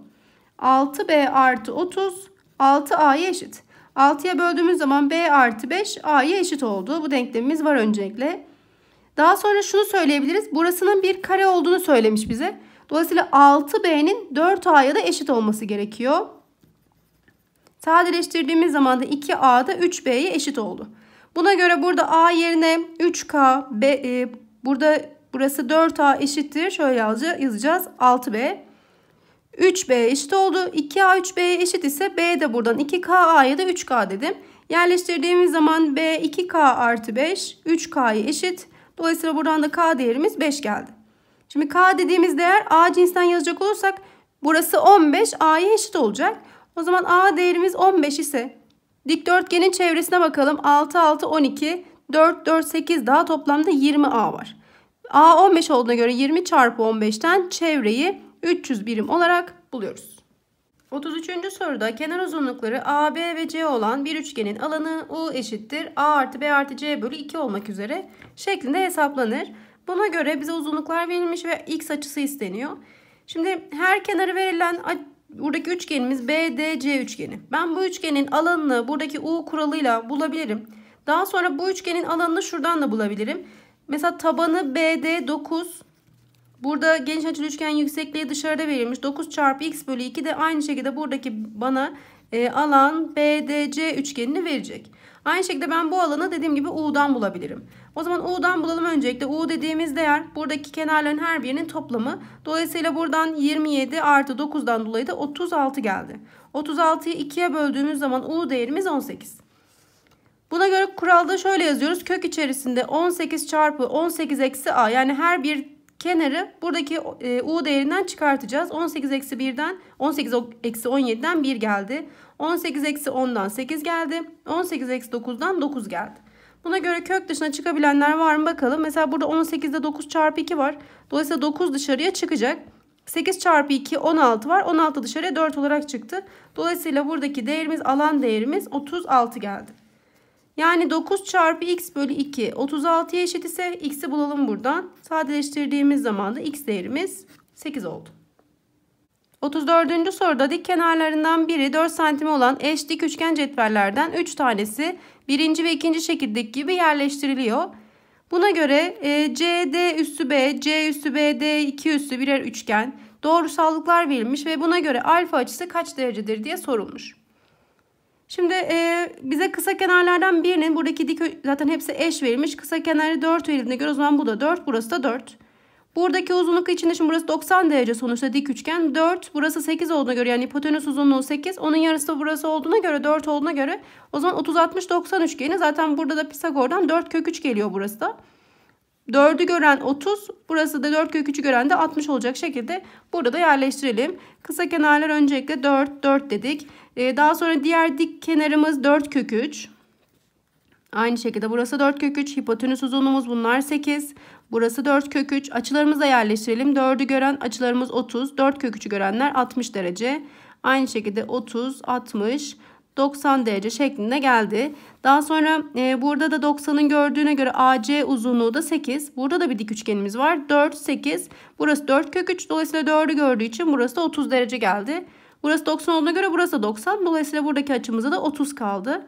6B artı 30 6A'ya eşit. 6'ya böldüğümüz zaman B artı 5 A'ya eşit oldu. Bu denklemimiz var öncelikle. Daha sonra şunu söyleyebiliriz. Burasının bir kare olduğunu söylemiş bize. Dolayısıyla 6B'nin 4A'ya da eşit olması gerekiyor. Sadeleştirdiğimiz zaman da 2A da 3B'ye eşit oldu. Buna göre burada A yerine 3K, B, e, burada burası 4A eşittir. Şöyle yazacağız 6B. 3B eşit oldu. 2A 3B'ye eşit ise B de buradan 2KA'ya da 3K dedim. Yerleştirdiğimiz zaman B 2K artı 5 3K'ya eşit. Dolayısıyla buradan da K değerimiz 5 geldi. Şimdi K dediğimiz değer A cinsten yazacak olursak burası 15 A'ya eşit olacak. O zaman A değerimiz 15 ise dikdörtgenin çevresine bakalım. 6 6 12 4 4 8 daha toplamda 20 A var. A 15 olduğuna göre 20 çarpı 15'ten çevreyi 300 birim olarak buluyoruz. 33. soruda kenar uzunlukları A, B ve C olan bir üçgenin alanı U eşittir A artı B artı C bölü 2 olmak üzere şeklinde hesaplanır. Buna göre bize uzunluklar verilmiş ve x açısı isteniyor. Şimdi her kenarı verilen buradaki üçgenimiz BDC üçgeni. Ben bu üçgenin alanını buradaki U kuralıyla bulabilirim. Daha sonra bu üçgenin alanını şuradan da bulabilirim. Mesela tabanı BD 9, Burada geniş açılı üçgen yüksekliği dışarıda verilmiş. 9 çarpı x bölü 2 de aynı şekilde buradaki bana e, alan BDC üçgenini verecek. Aynı şekilde ben bu alanı dediğim gibi U'dan bulabilirim. O zaman U'dan bulalım öncelikle. U dediğimiz değer buradaki kenarların her birinin toplamı. Dolayısıyla buradan 27 artı 9'dan dolayı da 36 geldi. 36'yı 2'ye böldüğümüz zaman U değerimiz 18. Buna göre kuralda şöyle yazıyoruz. Kök içerisinde 18 çarpı 18 eksi A yani her bir kenarı buradaki e, U değerinden çıkartacağız. 18 eksi 1'den 18 eksi 17'den 1 geldi. 18 eksi 10'dan 8 geldi. 18 eksi 9'dan 9 geldi. Buna göre kök dışına çıkabilenler var mı bakalım. Mesela burada 18'de 9 çarpı 2 var. Dolayısıyla 9 dışarıya çıkacak. 8 çarpı 2 16 var. 16 dışarıya 4 olarak çıktı. Dolayısıyla buradaki değerimiz alan değerimiz 36 geldi. Yani 9 çarpı x bölü 2 36'ya eşit ise x'i bulalım buradan. Sadeleştirdiğimiz zaman da x değerimiz 8 oldu. 34. soruda dik kenarlarından biri 4 cm olan eş dik üçgen cetvellerden 3 tanesi birinci ve ikinci şekildeki gibi yerleştiriliyor. Buna göre e, CD üssü B, C üssü B, D 2 üssü birer üçgen doğrusallıklar verilmiş ve buna göre alfa açısı kaç derecedir diye sorulmuş. Şimdi e, bize kısa kenarlardan birinin buradaki dik zaten hepsi eş verilmiş. Kısa kenarı 4 verildiğine göre o zaman bu da 4 burası da 4. Buradaki uzunluk içinde şimdi burası 90 derece sonuçta dik üçgen. 4 burası 8 olduğuna göre yani hipotenüs uzunluğu 8. Onun yarısı da burası olduğuna göre 4 olduğuna göre o zaman 30 60 90 üçgeni zaten burada da Pisagor'dan 4 kök 3 geliyor burası da. 4'ü gören 30, burası da 4 kök 3'ü gören de 60 olacak şekilde burada da yerleştirelim. Kısa kenarlar öncelikle 4, 4 dedik. Ee, daha sonra diğer dik kenarımız 4 kök 3. Aynı şekilde burası 4 kök 3. Hipotenüs uzunluğumuz bunlar 8. Burası 4 kök 3. Açılarımızı yerleştirelim. 4'ü gören açılarımız 30. 4 kök 3'ü görenler 60 derece. Aynı şekilde 30, 60, 90 derece şeklinde geldi. Daha sonra e, burada da 90'ın gördüğüne göre AC uzunluğu da 8. Burada da bir dik üçgenimiz var. 4, 8. Burası 4 kök 3. Dolayısıyla 4'ü gördüğü için burası da 30 derece geldi. Burası 90 olduğuna göre burası da 90. Dolayısıyla buradaki açımıza da 30 kaldı.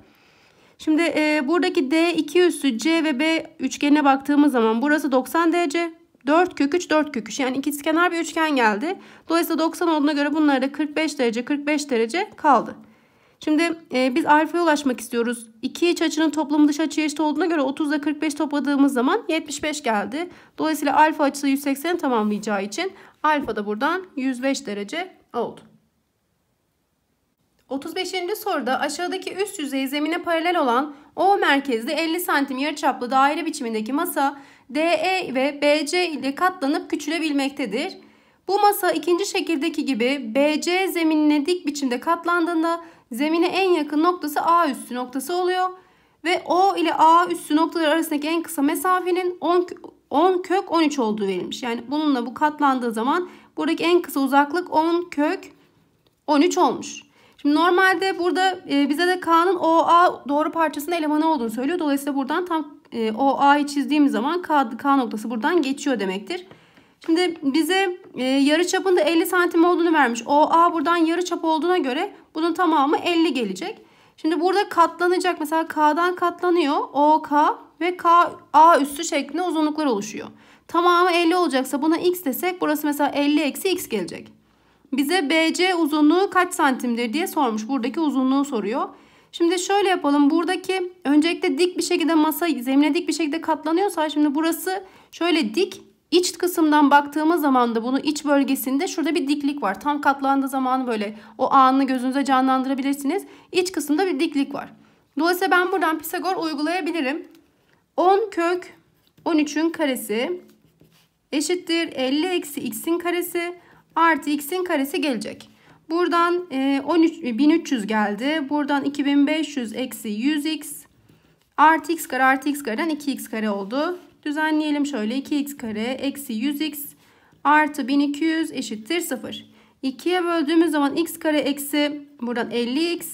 Şimdi e, buradaki D2 üssü C ve B üçgenine baktığımız zaman burası 90 derece. 4 kök 3 4 kök 3 yani ikizkenar bir üçgen geldi. Dolayısıyla 90 olduğuna göre bunlar da 45 derece 45 derece kaldı. Şimdi e, biz alfaya ulaşmak istiyoruz. İki iç açının toplamı dış açıya eşit olduğuna göre 30 ile 45 topladığımız zaman 75 geldi. Dolayısıyla alfa açısı 180 tamamlayacağı için alfa da buradan 105 derece oldu. 35. soruda aşağıdaki üst yüzey zemine paralel olan O merkezli 50 cm yarıçaplı daire biçimindeki masa DE ve BC ile katlanıp küçülebilmektedir. Bu masa ikinci şekildeki gibi BC zeminine dik biçimde katlandığında zemine en yakın noktası A üssü noktası oluyor. Ve O ile A üssü noktaları arasındaki en kısa mesafenin 10, 10 kök 13 olduğu verilmiş. Yani bununla bu katlandığı zaman buradaki en kısa uzaklık 10 kök 13 olmuş. Şimdi normalde burada e, bize de K'nın OA doğru parçasının elemanı olduğunu söylüyor. Dolayısıyla buradan tam e, OA'yı çizdiğimiz zaman K, K noktası buradan geçiyor demektir. Şimdi bize e, yarı çapında 50 santim olduğunu vermiş. OA buradan yarı çap olduğuna göre bunun tamamı 50 gelecek. Şimdi burada katlanacak. Mesela K'dan katlanıyor. OK ve K A üstü şeklinde uzunluklar oluşuyor. Tamamı 50 olacaksa buna x desek burası mesela 50 eksi x gelecek. Bize BC uzunluğu kaç santimdir diye sormuş. Buradaki uzunluğu soruyor. Şimdi şöyle yapalım. Buradaki öncelikle dik bir şekilde masa zemine dik bir şekilde katlanıyorsa şimdi burası şöyle dik İç kısımdan baktığımız zaman da bunu iç bölgesinde şurada bir diklik var. Tam katlandığı zaman böyle o anını gözünüze canlandırabilirsiniz. İç kısımda bir diklik var. Dolayısıyla ben buradan Pisagor uygulayabilirim. 10 kök 13'ün karesi eşittir 50 eksi x'in karesi artı x'in karesi gelecek. Buradan 13, e, 1300 geldi. Buradan 2500 eksi 100x artı x kare artı x kareden 2x kare oldu. Düzenleyelim şöyle 2x kare eksi 100x artı 1200 eşittir 0. 2'ye böldüğümüz zaman x kare eksi buradan 50x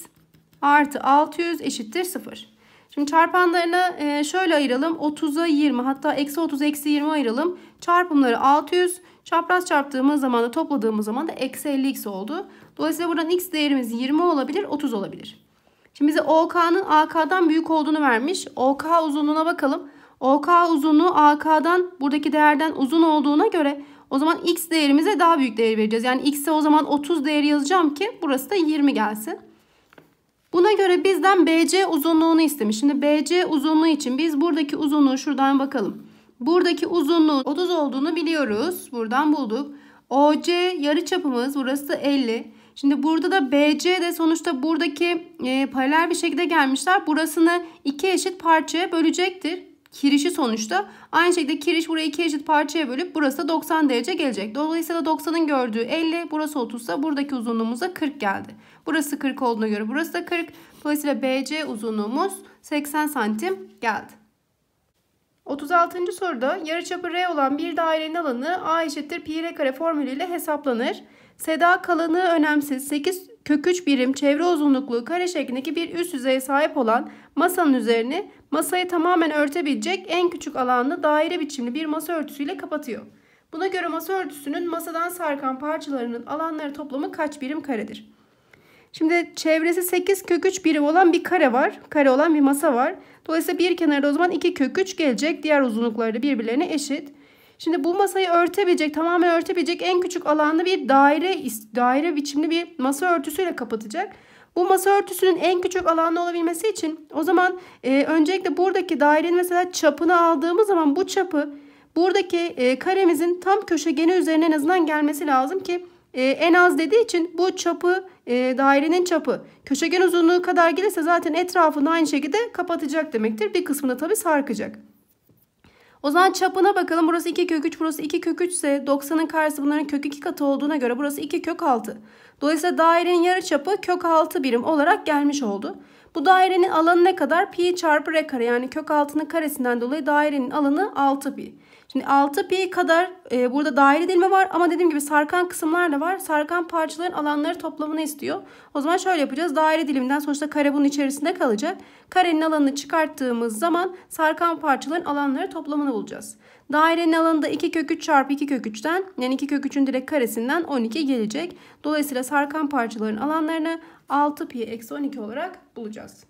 artı 600 eşittir 0. Şimdi çarpanlarını e, şöyle ayıralım. 30'a 20 hatta eksi 30 eksi 20 ayıralım. Çarpımları 600. Çapraz çarptığımız zaman da topladığımız zaman da eksi 50x oldu. Dolayısıyla buradan x değerimiz 20 olabilir 30 olabilir. Şimdi bize OK'nın AK'dan büyük olduğunu vermiş. OK uzunluğuna bakalım. OK uzunluğu AK'dan buradaki değerden uzun olduğuna göre o zaman x değerimize daha büyük değer vereceğiz. Yani x'e o zaman 30 değeri yazacağım ki burası da 20 gelsin. Buna göre bizden BC uzunluğunu istemiş. Şimdi BC uzunluğu için biz buradaki uzunluğu şuradan bakalım. Buradaki uzunluğu 30 olduğunu biliyoruz. Buradan bulduk. OC yarı çapımız burası da 50. Şimdi burada da BC de sonuçta buradaki e, paralel bir şekilde gelmişler. Burasını iki eşit parçaya bölecektir. Kirişi sonuçta. Aynı şekilde kiriş burayı iki eşit parçaya bölüp burası da 90 derece gelecek. Dolayısıyla 90'ın gördüğü 50 burası 30 ise buradaki uzunluğumuza 40 geldi. Burası 40 olduğuna göre burası da 40. Dolayısıyla BC uzunluğumuz 80 santim geldi. 36. soruda yarıçapı R olan bir dairenin alanı A eşittir pi r kare formülüyle hesaplanır. Seda kalınlığı önemsiz 8 kök birim çevre uzunluklu kare şeklindeki bir üst yüzeye sahip olan masanın üzerini masayı tamamen örtebilecek en küçük alanlı daire biçimli bir masa örtüsüyle kapatıyor. Buna göre masa örtüsünün masadan sarkan parçalarının alanları toplamı kaç birim karedir? Şimdi çevresi 8 kök 3 birim olan bir kare var. Kare olan bir masa var. Dolayısıyla bir kenarda o zaman 2 kök 3 gelecek. Diğer uzunlukları da birbirlerine eşit. Şimdi bu masayı örtebilecek, tamamen örtebilecek en küçük alanlı bir daire daire biçimli bir masa örtüsüyle kapatacak. Bu masa örtüsünün en küçük alanlı olabilmesi için o zaman e, öncelikle buradaki dairenin mesela çapını aldığımız zaman bu çapı buradaki e, karemizin tam köşegeni üzerine en azından gelmesi lazım ki e, en az dediği için bu çapı e, dairenin çapı köşegen uzunluğu kadar gelirse zaten etrafını aynı şekilde kapatacak demektir. Bir kısmını tabi sarkacak. O zaman çapına bakalım. Burası 2 kök 3, burası 2 kök 3 ise 90'ın karşısı bunların kök 2 katı olduğuna göre burası 2 kök 6. Dolayısıyla dairenin yarı çapı kök 6 birim olarak gelmiş oldu. Bu dairenin alanı ne kadar? Pi çarpı r kare yani kök 6'nın karesinden dolayı dairenin alanı 6 pi. Şimdi 6 pi kadar e, burada daire dilimi var ama dediğim gibi sarkan kısımlar da var. Sarkan parçaların alanları toplamını istiyor. O zaman şöyle yapacağız. Daire diliminden sonuçta kare bunun içerisinde kalacak. Karenin alanını çıkarttığımız zaman sarkan parçaların alanları toplamını bulacağız. Dairenin alanı da 2 kök 3 çarpı 2 kök 3'ten yani 2 kök 3'ün direkt karesinden 12 gelecek. Dolayısıyla sarkan parçaların alanlarını 6 pi eksi 12 olarak bulacağız.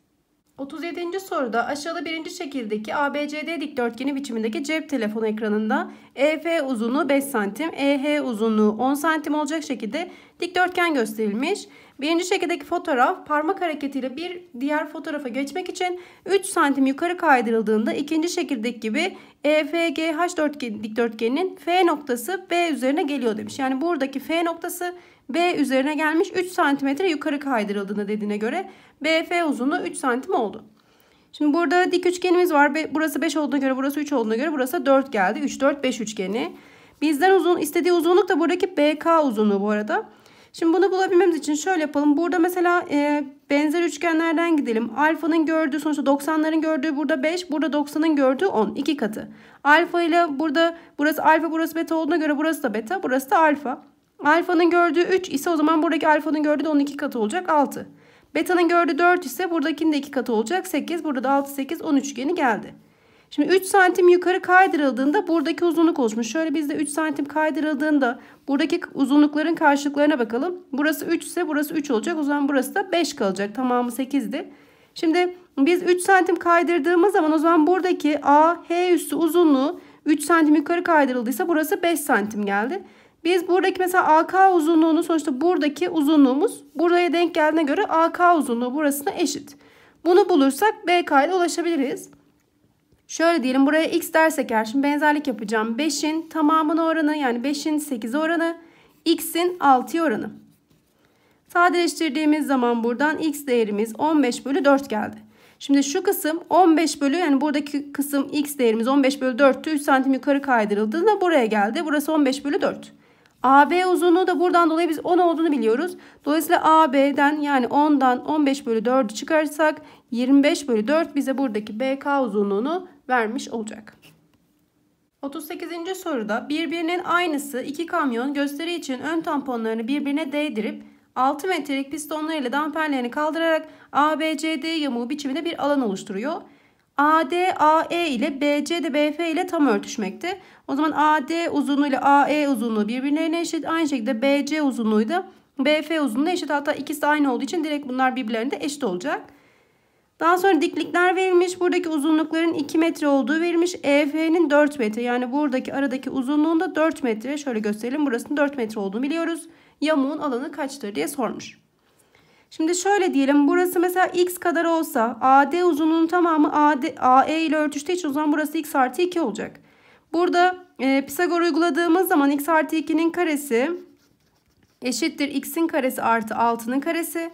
37. soruda aşağıda birinci şekildeki ABCD dikdörtgeni biçimindeki cep telefonu ekranında EF uzunluğu 5 cm, EH uzunluğu 10 cm olacak şekilde dikdörtgen gösterilmiş. Birinci şekildeki fotoğraf parmak hareketiyle bir diğer fotoğrafa geçmek için 3 cm yukarı kaydırıldığında ikinci şekildeki gibi EFGH dikdörtgeninin F noktası B üzerine geliyor demiş. Yani buradaki F noktası B üzerine gelmiş 3 cm yukarı kaydırıldığını dediğine göre BF uzunluğu 3 cm oldu. Şimdi burada dik üçgenimiz var. Burası 5 olduğuna göre burası 3 olduğuna göre burası 4 geldi. 3 4 5 üçgeni. Bizden uzun istediği uzunluk da buradaki BK uzunluğu bu arada. Şimdi bunu bulabilmemiz için şöyle yapalım. Burada mesela e, benzer üçgenlerden gidelim. Alfanın gördüğü sonuçta 90'ların gördüğü burada 5. Burada 90'ın gördüğü 10. 2 katı. Alfa ile burada burası alfa burası beta olduğuna göre burası da beta. Burası da alfa. Alfanın gördüğü 3 ise o zaman buradaki alfanın gördüğü de 12 katı olacak 6. Beta'nın gördüğü 4 ise buradakinin de 2 katı olacak 8. Burada da 6 8 10 üçgeni geldi. Şimdi 3 santim yukarı kaydırıldığında buradaki uzunluk oluşmuş. Şöyle biz de 3 santim kaydırıldığında buradaki uzunlukların karşılıklarına bakalım. Burası 3 ise burası 3 olacak. O zaman burası da 5 kalacak. Tamamı 8'di. Şimdi biz 3 santim kaydırdığımız zaman o zaman buradaki A, H üstü uzunluğu 3 santim yukarı kaydırıldıysa burası 5 santim geldi. Biz buradaki mesela AK uzunluğunu sonuçta buradaki uzunluğumuz buraya denk geldiğine göre AK uzunluğu burasına eşit. Bunu bulursak BK ile ulaşabiliriz. Şöyle diyelim buraya x dersek eğer şimdi benzerlik yapacağım. 5'in tamamına oranı yani 5'in 8 oranı x'in 6 oranı. Sadeleştirdiğimiz zaman buradan x değerimiz 15 bölü 4 geldi. Şimdi şu kısım 15 bölü yani buradaki kısım x değerimiz 15 bölü 4'tü. 3 santim yukarı kaydırıldığında buraya geldi. Burası 15 bölü 4. AB uzunluğu da buradan dolayı biz 10 olduğunu biliyoruz. Dolayısıyla AB'den yani 10'dan 15 bölü 4'ü çıkarırsak 25 bölü 4 bize buradaki BK uzunluğunu vermiş olacak. 38. soruda birbirinin aynısı iki kamyon gösteri için ön tamponlarını birbirine değdirip 6 metrelik pistonlar ile damperlerini kaldırarak ABCD yamuğu biçiminde bir alan oluşturuyor. AD, AE ile BC de BF ile tam örtüşmekte. O zaman AD uzunluğu ile AE uzunluğu birbirlerine eşit. Aynı şekilde BC uzunluğu da BF uzunluğu eşit. Hatta ikisi de aynı olduğu için direkt bunlar birbirlerine eşit olacak. Daha sonra diklikler verilmiş. Buradaki uzunlukların 2 metre olduğu verilmiş. EF'nin 4 metre. Yani buradaki aradaki uzunluğunda 4 metre. Şöyle gösterelim. Burasının 4 metre olduğunu biliyoruz. Yamuğun alanı kaçtır diye sormuş. Şimdi şöyle diyelim burası mesela x kadar olsa AD uzunluğunun tamamı AD, AE ile örtüştüğü için o zaman burası x artı 2 olacak. Burada e, Pisagor uyguladığımız zaman x artı 2'nin karesi eşittir x'in karesi artı 6'nın karesi.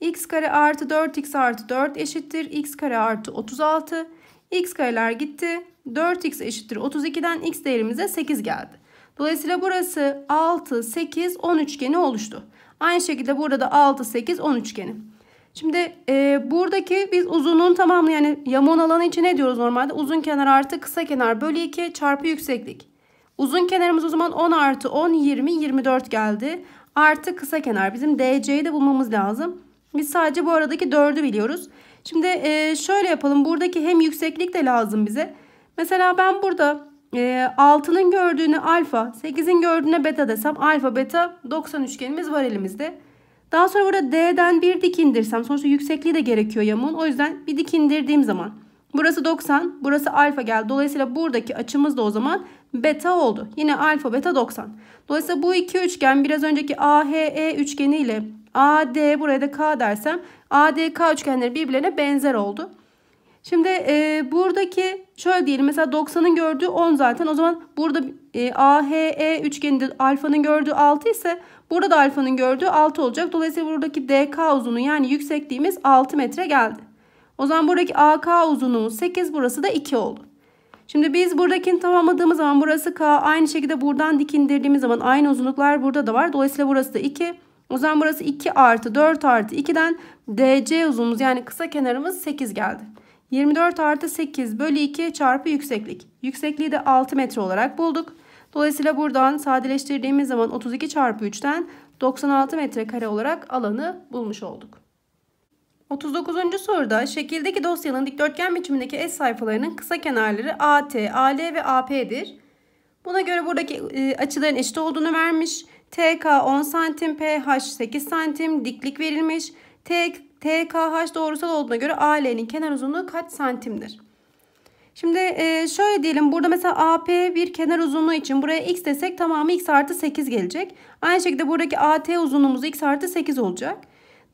x kare artı 4x artı 4 eşittir x kare artı 36. x kareler gitti. 4x eşittir 32'den x değerimize 8 geldi. Dolayısıyla burası 6, 8, 10 üçgeni oluştu. Aynı şekilde burada da 6, 8, 10 üçgeni. Şimdi e, buradaki biz uzunluğun tamamını yani yamuğun alanı için ne diyoruz normalde? Uzun kenar artı kısa kenar bölü 2 çarpı yükseklik. Uzun kenarımız o zaman 10 artı 10, 20, 24 geldi. Artı kısa kenar. Bizim DC'yi de bulmamız lazım. Biz sadece bu aradaki 4'ü biliyoruz. Şimdi e, şöyle yapalım. Buradaki hem yükseklik de lazım bize. Mesela ben burada e, 6'nın gördüğünü alfa, 8'in gördüğüne beta desem alfa beta 90 üçgenimiz var elimizde. Daha sonra burada D'den bir dik indirsem sonuçta yüksekliği de gerekiyor yamuğun. O yüzden bir dik indirdiğim zaman burası 90 burası alfa geldi. Dolayısıyla buradaki açımız da o zaman beta oldu. Yine alfa beta 90. Dolayısıyla bu iki üçgen biraz önceki AHE üçgeni ile AD buraya da K dersem ADK üçgenleri birbirlerine benzer oldu. Şimdi e, buradaki şöyle diyelim mesela 90'ın gördüğü 10 zaten. O zaman burada e, AHE üçgeninde alfanın gördüğü 6 ise burada da alfanın gördüğü 6 olacak. Dolayısıyla buradaki DK uzunluğu yani yüksekliğimiz 6 metre geldi. O zaman buradaki AK uzunluğu 8 burası da 2 oldu. Şimdi biz buradakini tamamladığımız zaman burası K aynı şekilde buradan dik indirdiğimiz zaman aynı uzunluklar burada da var. Dolayısıyla burası da 2. O zaman burası 2 artı 4 artı 2'den DC uzunluğumuz yani kısa kenarımız 8 geldi. 24 artı 8 bölü 2 çarpı yükseklik. Yüksekliği de 6 metre olarak bulduk. Dolayısıyla buradan sadeleştirdiğimiz zaman 32 çarpı 3'ten 96 metre kare olarak alanı bulmuş olduk. 39. soruda şekildeki dosyanın dikdörtgen biçimindeki eş sayfalarının kısa kenarları AT, AL ve AP'dir. Buna göre buradaki e, açıların eşit olduğunu vermiş. TK 10 cm, PH 8 cm diklik verilmiş. T TKH doğrusal olduğuna göre AL'nin kenar uzunluğu kaç santimdir? Şimdi e, şöyle diyelim burada mesela AP bir kenar uzunluğu için buraya x desek tamamı x artı 8 gelecek. Aynı şekilde buradaki AT uzunluğumuz x artı 8 olacak.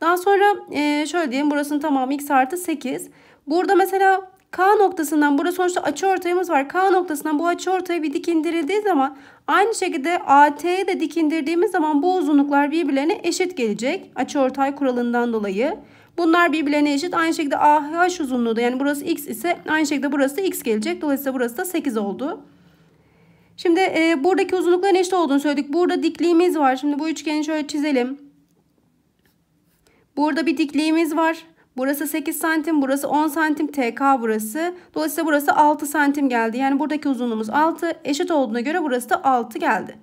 Daha sonra e, şöyle diyelim burasının tamamı x artı 8. Burada mesela K noktasından burada sonuçta açı ortayımız var. K noktasından bu açı ortaya bir dik indirildiği zaman aynı şekilde AT'ye de dik indirdiğimiz zaman bu uzunluklar birbirlerine eşit gelecek. Açı ortay kuralından dolayı. Bunlar birbirlerine eşit. Aynı şekilde AH uzunluğu da yani burası x ise aynı şekilde burası da x gelecek. Dolayısıyla burası da 8 oldu. Şimdi e, buradaki uzunlukların eşit olduğunu söyledik. Burada dikliğimiz var. Şimdi bu üçgeni şöyle çizelim. Burada bir dikliğimiz var. Burası 8 santim, burası 10 santim, TK burası. Dolayısıyla burası 6 santim geldi. Yani buradaki uzunluğumuz 6. Eşit olduğuna göre burası da 6 geldi.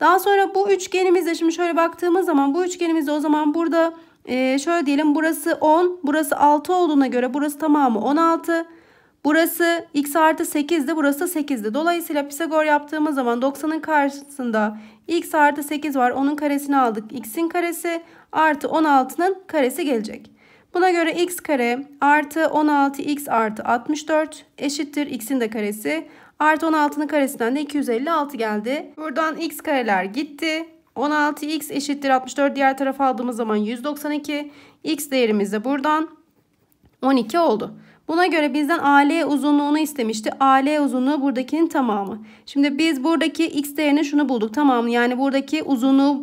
Daha sonra bu üçgenimizde şimdi şöyle baktığımız zaman bu üçgenimizde o zaman burada e, şöyle diyelim burası 10, burası 6 olduğuna göre burası tamamı 16. Burası x artı 8'di, burası da 8'di. Dolayısıyla Pisagor yaptığımız zaman 90'ın karşısında x artı 8 var. Onun karesini aldık. x'in karesi artı 16'nın karesi gelecek. Buna göre x kare artı 16x artı 64 eşittir x'in de karesi. Artı 16'nın karesinden de 256 geldi. Buradan x kareler gitti. 16x eşittir 64 diğer tarafa aldığımız zaman 192. X değerimiz de buradan 12 oldu. Buna göre bizden AL uzunluğunu istemişti. AL uzunluğu buradakinin tamamı. Şimdi biz buradaki x değerini şunu bulduk. Tamamı yani buradaki uzunluğu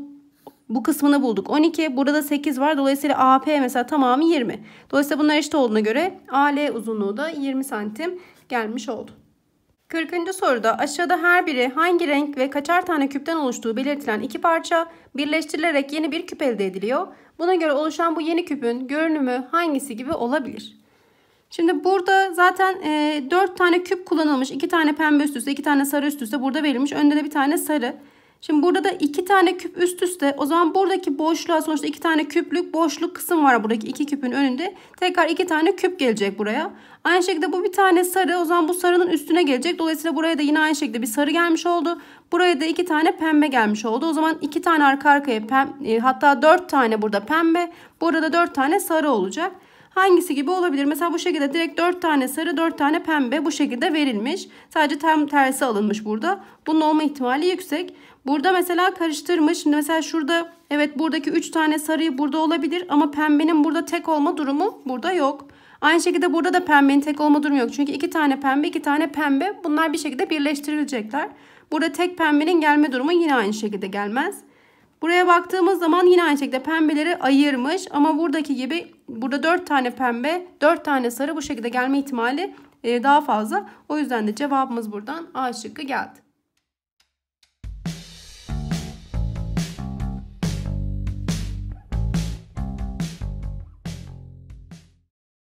bu kısmını bulduk. 12. Burada da 8 var. Dolayısıyla AP mesela tamamı 20. Dolayısıyla bunlar eşit olduğuna göre AL uzunluğu da 20 santim gelmiş oldu. 40. soruda aşağıda her biri hangi renk ve kaçar tane küpten oluştuğu belirtilen iki parça birleştirilerek yeni bir küp elde ediliyor. Buna göre oluşan bu yeni küpün görünümü hangisi gibi olabilir? Şimdi burada zaten e, 4 tane küp kullanılmış. 2 tane pembe üst üste, 2 tane sarı üst üste burada verilmiş. Önde de bir tane sarı. Şimdi burada da iki tane küp üst üste. O zaman buradaki boşluğa sonuçta iki tane küplük boşluk kısım var buradaki iki küpün önünde. Tekrar iki tane küp gelecek buraya. Aynı şekilde bu bir tane sarı. O zaman bu sarının üstüne gelecek. Dolayısıyla buraya da yine aynı şekilde bir sarı gelmiş oldu. Buraya da iki tane pembe gelmiş oldu. O zaman iki tane arka arkaya pem, e, hatta dört tane burada pembe. Burada da dört tane sarı olacak. Hangisi gibi olabilir? Mesela bu şekilde direkt 4 tane sarı 4 tane pembe bu şekilde verilmiş. Sadece tam tersi alınmış burada. Bunun olma ihtimali yüksek. Burada mesela karıştırmış. Şimdi mesela şurada evet buradaki 3 tane sarıyı burada olabilir ama pembenin burada tek olma durumu burada yok. Aynı şekilde burada da pembenin tek olma durumu yok. Çünkü iki tane pembe, iki tane pembe bunlar bir şekilde birleştirilecekler. Burada tek pembenin gelme durumu yine aynı şekilde gelmez. Buraya baktığımız zaman yine aynı şekilde pembeleri ayırmış ama buradaki gibi burada 4 tane pembe, 4 tane sarı bu şekilde gelme ihtimali daha fazla. O yüzden de cevabımız buradan A şıkkı geldi.